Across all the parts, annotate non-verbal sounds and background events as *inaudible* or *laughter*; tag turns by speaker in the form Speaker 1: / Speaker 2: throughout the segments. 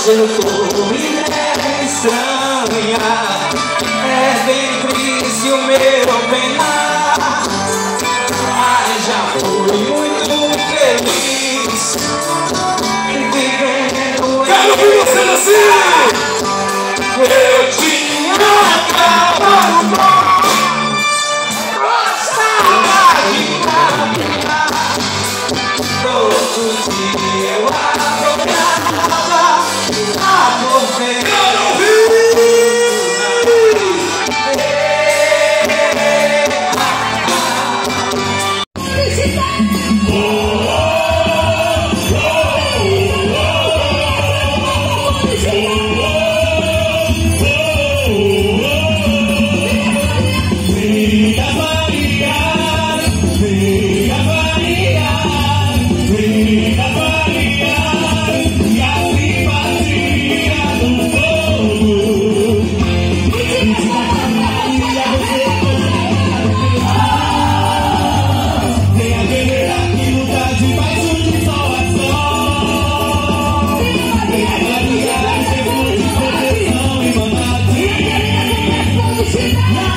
Speaker 1: Hoje eu me e é deve estranhar É bem triste o meu penar Mas já fui muito feliz Vivendo
Speaker 2: Quero ver você assim
Speaker 1: Eu tinha acabado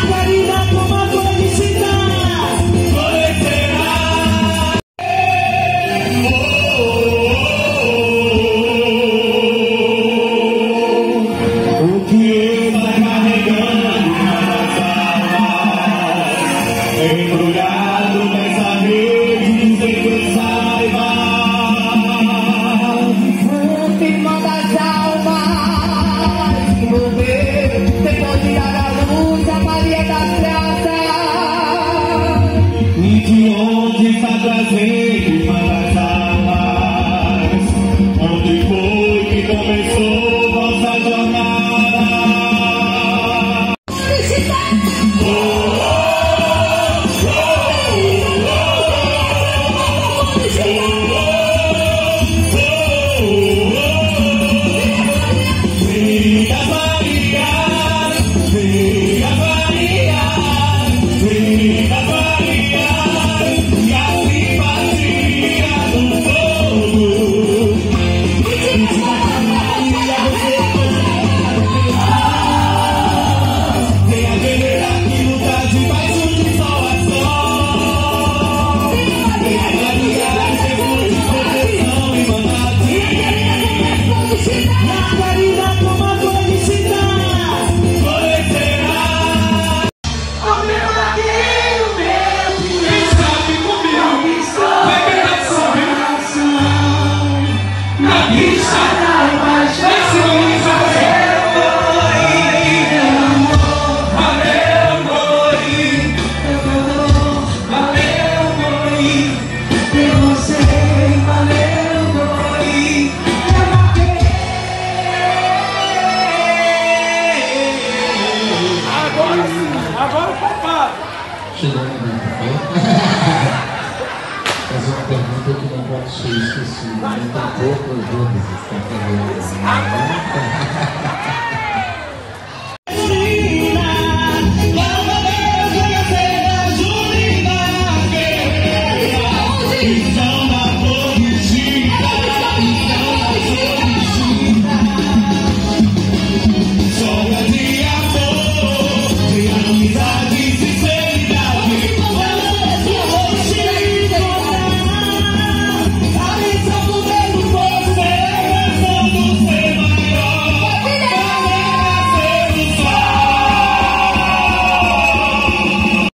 Speaker 2: Everybody One. Chegou muito momento, *laughs*
Speaker 3: Fazer é uma pergunta que não pode ser esquecida. Né? Não pouco, eu vou que.